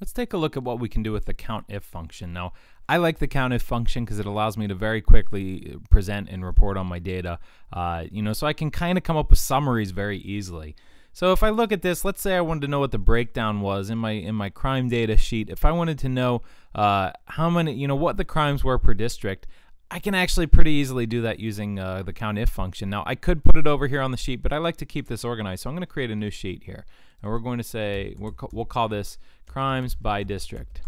Let's take a look at what we can do with the COUNTIF function. Now, I like the COUNTIF function because it allows me to very quickly present and report on my data, uh, you know, so I can kind of come up with summaries very easily. So if I look at this, let's say I wanted to know what the breakdown was in my in my crime data sheet. If I wanted to know uh, how many, you know, what the crimes were per district, I can actually pretty easily do that using uh, the COUNTIF function. Now I could put it over here on the sheet, but I like to keep this organized, so I'm going to create a new sheet here and we're going to say we will call this crimes by district.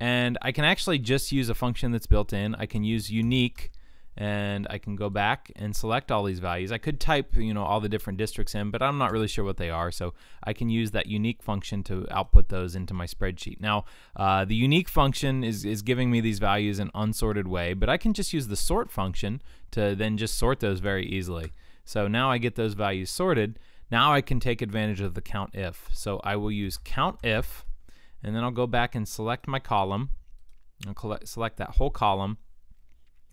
And I can actually just use a function that's built in. I can use unique and I can go back and select all these values. I could type you know all the different districts in but I'm not really sure what they are so I can use that unique function to output those into my spreadsheet. Now uh, the unique function is, is giving me these values in unsorted way but I can just use the sort function to then just sort those very easily. So now I get those values sorted. Now I can take advantage of the count if. So I will use count if, and then I'll go back and select my column. I'll select that whole column,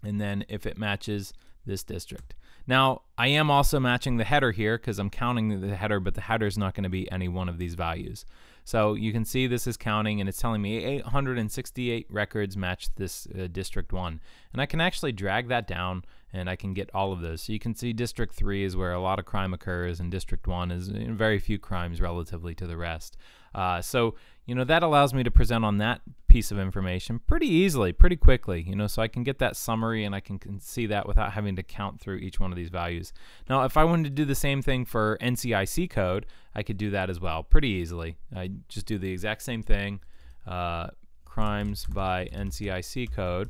and then if it matches this district. Now, I am also matching the header here because I'm counting the header, but the header is not going to be any one of these values. So you can see this is counting and it's telling me 868 records match this uh, District 1. And I can actually drag that down and I can get all of those. So you can see District 3 is where a lot of crime occurs, and District 1 is very few crimes relatively to the rest. Uh, so, you know, that allows me to present on that piece of information pretty easily, pretty quickly, you know, so I can get that summary and I can, can see that without having to count through each one of these values. Now, if I wanted to do the same thing for NCIC code, I could do that as well pretty easily. I just do the exact same thing, uh, crimes by NCIC code,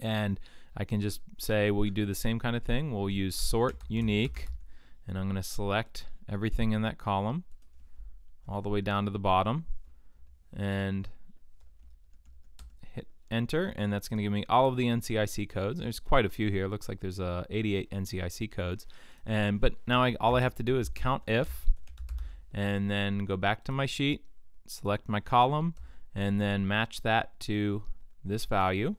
and I can just say we do the same kind of thing. We'll use sort unique, and I'm going to select everything in that column all the way down to the bottom and enter and that's going to give me all of the NCIC codes. There's quite a few here. It looks like there's uh, 88 NCIC codes. And but now I, all I have to do is count if, and then go back to my sheet, select my column and then match that to this value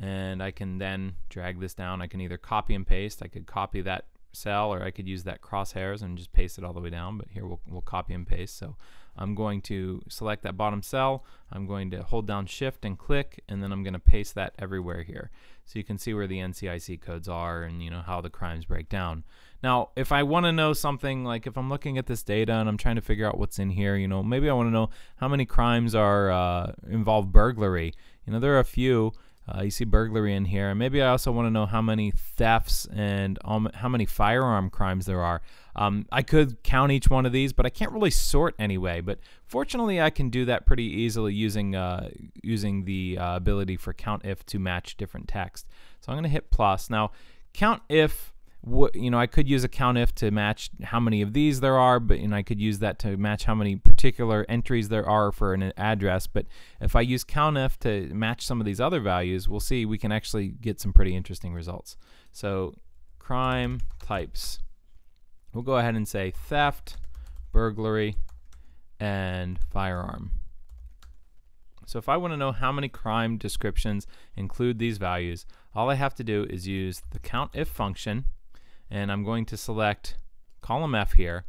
and I can then drag this down. I can either copy and paste. I could copy that cell or I could use that crosshairs and just paste it all the way down but here we'll, we'll copy and paste. So I'm going to select that bottom cell. I'm going to hold down shift and click and then I'm going to paste that everywhere here. So you can see where the NCIC codes are and you know how the crimes break down. Now if I want to know something like if I'm looking at this data and I'm trying to figure out what's in here you know maybe I want to know how many crimes are uh, involve burglary. You know there are a few uh, you see burglary in here. And maybe I also want to know how many thefts and um, how many firearm crimes there are. Um, I could count each one of these, but I can't really sort anyway. But fortunately, I can do that pretty easily using uh, using the uh, ability for COUNTIF to match different text. So I'm going to hit plus. Now, COUNTIF you know, I could use a COUNTIF to match how many of these there are, but and I could use that to match how many particular entries there are for an address. But if I use COUNTIF to match some of these other values, we'll see we can actually get some pretty interesting results. So crime types. We'll go ahead and say theft, burglary, and firearm. So if I want to know how many crime descriptions include these values, all I have to do is use the COUNTIF function and I'm going to select column F here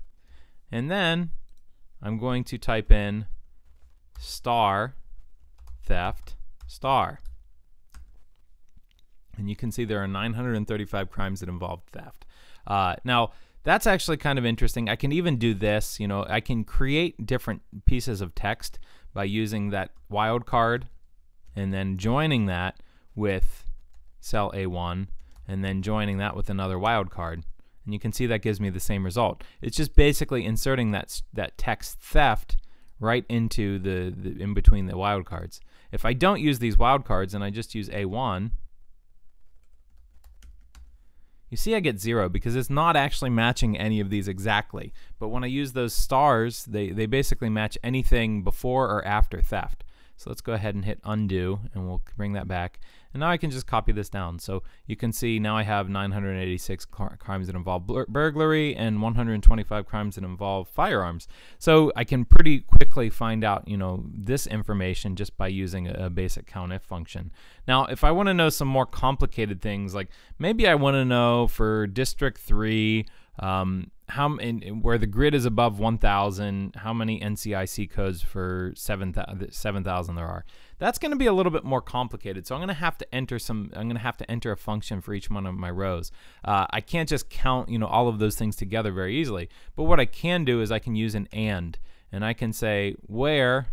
and then I'm going to type in star theft star. And you can see there are 935 crimes that involve theft. Uh, now that's actually kind of interesting. I can even do this you know I can create different pieces of text by using that wildcard and then joining that with cell A1 and then joining that with another wildcard. And you can see that gives me the same result. It's just basically inserting that, that text theft right into the, the in between the wildcards. If I don't use these wildcards and I just use A1, you see I get zero because it's not actually matching any of these exactly. But when I use those stars, they, they basically match anything before or after theft. So let's go ahead and hit undo and we'll bring that back. And now I can just copy this down. So you can see now I have 986 crimes that involve bur burglary and 125 crimes that involve firearms. So I can pretty quickly find out, you know, this information just by using a, a basic COUNTIF function. Now, if I want to know some more complicated things, like maybe I want to know for District 3, um, how in, where the grid is above 1,000, how many NCIC codes for 7,000 7, there are. That's going to be a little bit more complicated. So I'm going to have to enter some. I'm going to have to enter a function for each one of my rows. Uh, I can't just count, you know, all of those things together very easily. But what I can do is I can use an and, and I can say where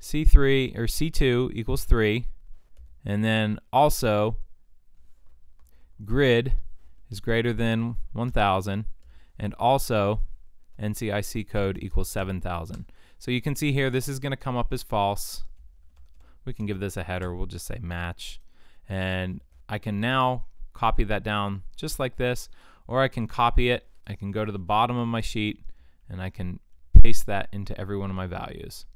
C3 or C2 equals three, and then also grid is greater than 1,000 and also NCIC code equals 7000. So you can see here this is going to come up as false. We can give this a header. We'll just say match. And I can now copy that down just like this or I can copy it. I can go to the bottom of my sheet and I can paste that into every one of my values.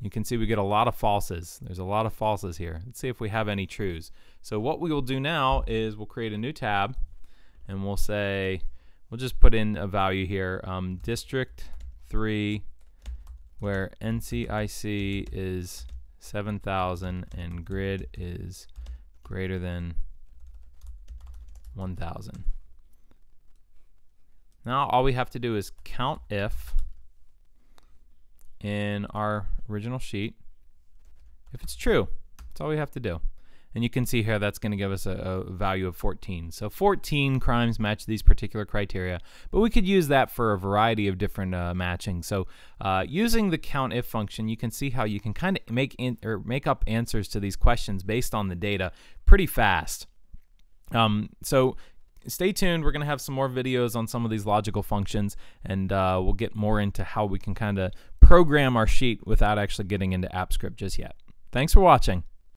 You can see we get a lot of falses. There's a lot of falses here. Let's see if we have any trues. So what we will do now is we'll create a new tab and we'll say, we'll just put in a value here, um, district 3, where NCIC is 7,000 and grid is greater than 1,000. Now all we have to do is count if in our original sheet if it's true. That's all we have to do. And you can see here that's going to give us a, a, value of 14. So 14 crimes match these particular criteria, but we could use that for a variety of different uh, matching. So uh, using the COUNTIF function, you can see how you can kind of make in, or make up answers to these questions based on the data pretty fast. Um, so stay tuned. We're going to have some more videos on some of these logical functions, and uh, we'll get more into how we can kind of program our sheet without actually getting into Apps Script just yet. Thanks for watching.